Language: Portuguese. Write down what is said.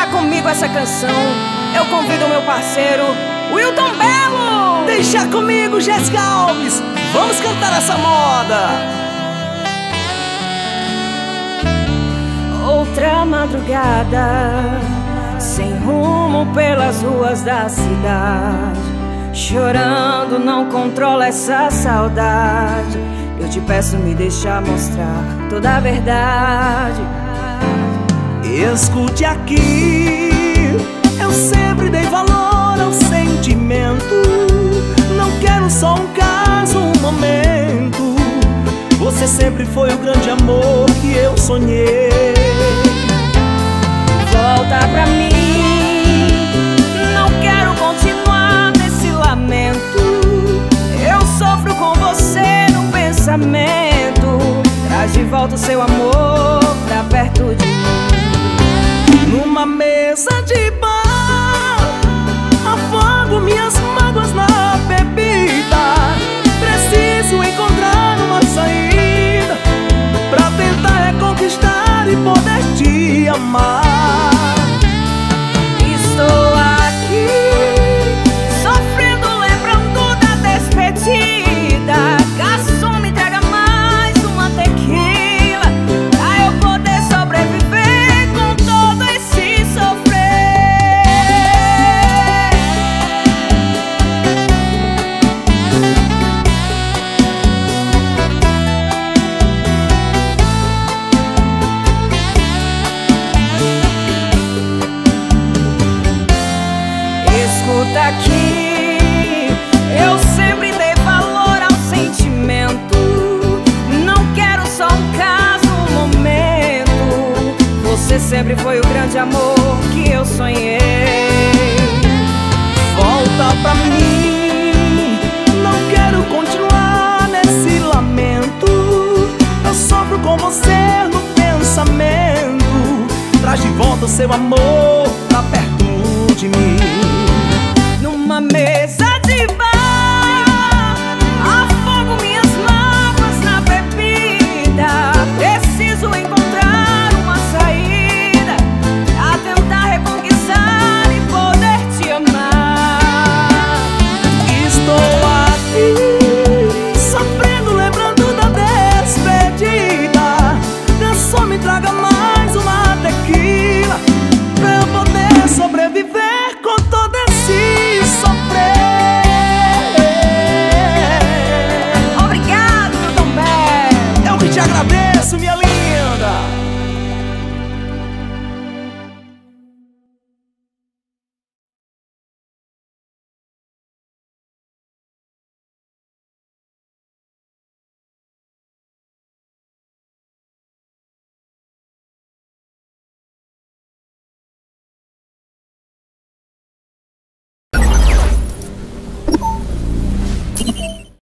cantar comigo essa canção, eu convido meu parceiro, Wilton Belo! Deixa comigo, Jéssica Alves! Vamos cantar essa moda! Outra madrugada, sem rumo pelas ruas da cidade. Chorando, não controla essa saudade. Eu te peço, me deixa mostrar toda a verdade. Escute aqui, sempre foi o grande amor que eu sonhei. Volta pra mim, não quero continuar nesse lamento. Eu sofro com você no pensamento. Traz de volta o seu amor pra perto de mim. Numa mesa de bar Escuta aqui, eu sempre dei valor ao sentimento. Não quero só um caso, um momento. Você sempre foi o grande amor que eu sonhei. Volta pra mim Não quero continuar nesse lamento Eu sofro com você no pensamento Traz de volta o seu amor